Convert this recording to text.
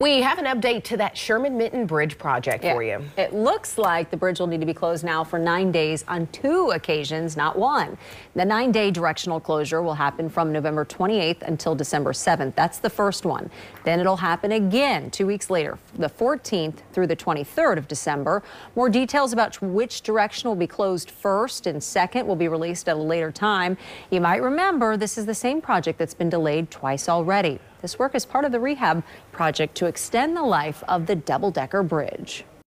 We have an update to that Sherman Minton Bridge project Yeah. for you. It looks like the bridge will need to be closed now for nine days on two occasions, not one. The nine day directional closure will happen from November 28th until December 7th. That's the first one. Then it'll happen again two weeks later, the 14th through the 23rd of December. More details about which direction will be closed first and second will be released at a later time. You might remember this is the same project that's been delayed twice already. This work is part of the rehab project to extend the life of the double decker bridge.